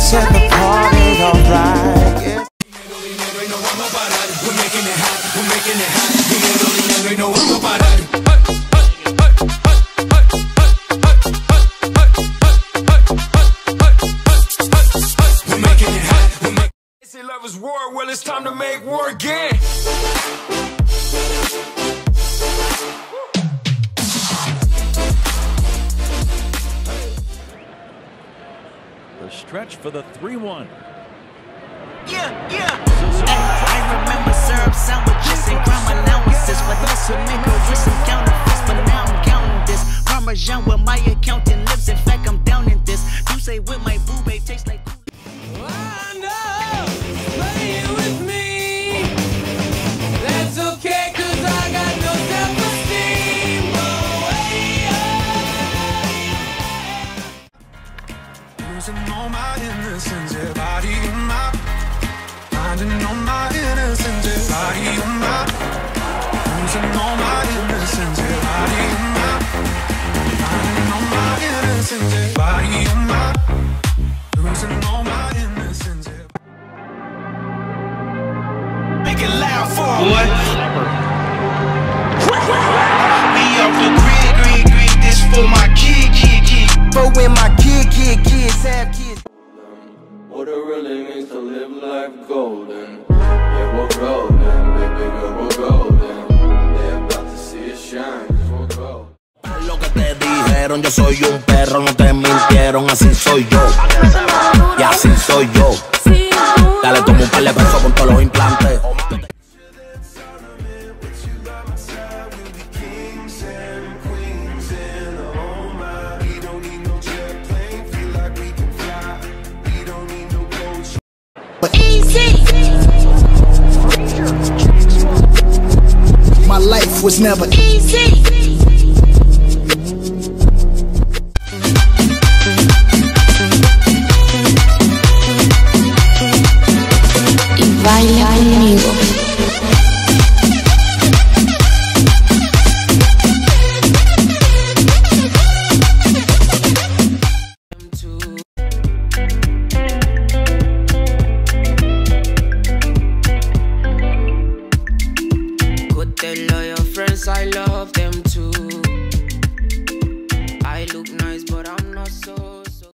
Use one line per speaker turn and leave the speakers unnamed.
set the party alright. Yeah.
Say love is war, well it's time to make war again.
Stretch for the 3 1.
Yeah, yeah. I remember syrup sandwiches and crime my
innocence, yeah, body on my Finding all my innocence, yeah, body on my Losing all my innocence, yeah, body on my Finding all my innocence, yeah, body on my Losing all my innocence, yeah Make it loud for
Boy.
Dijeron, yo soy un perro, no te mintieron, así soy yo. Y así soy yo. Dale, toma un par de pesos con todos los implantes.
My life was never
y